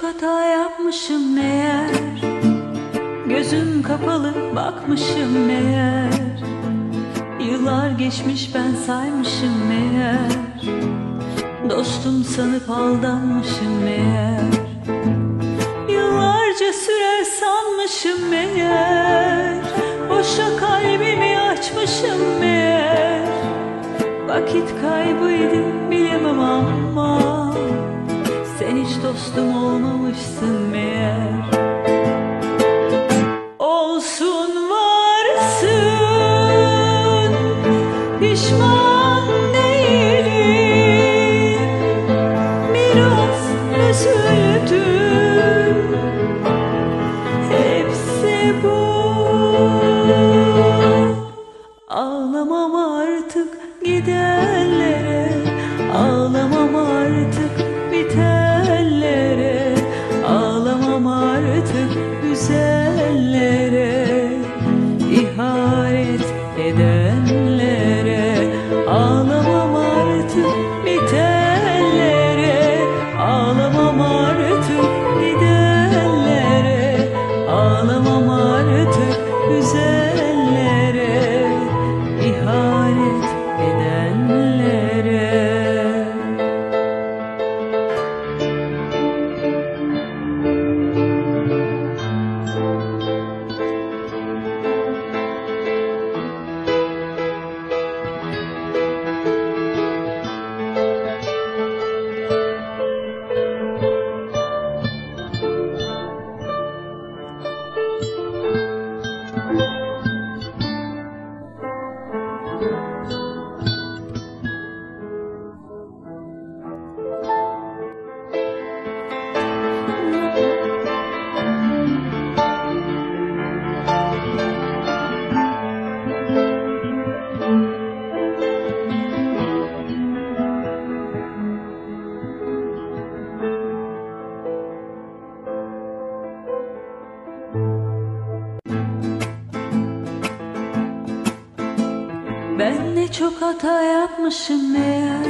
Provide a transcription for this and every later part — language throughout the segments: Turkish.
çok hata yapmışım meğer. Gözüm kapalı bakmışım meğer. Yıllar geçmiş ben saymışım meğer. Dostum sanıp aldanmışım meğer. Yıllarca sürer sanmışım meğer. Boşa kalbimi açmışım meğer. Vakit kaybıydı bilemem ama dostum olmamışsın meğer. Olsun varsın Pişman değilim. Biraz üzüldüm Hepsi bu. Ağlamam artık gidenlere Ağlamam artık artık Ben ne çok hata yapmışım meğer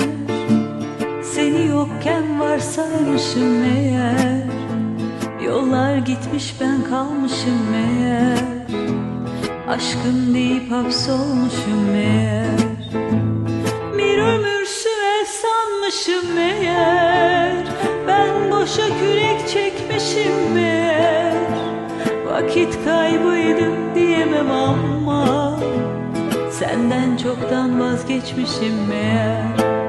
Seni yokken varsaymışım meğer Yollar gitmiş ben kalmışım meğer Aşkım deyip hapsolmuşum meğer Bir ömür süre sanmışım meğer Ben boşa kürek çekmişim meğer Vakit kaybıydı diyemem ama Senden çoktan vazgeçmişim meğer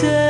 say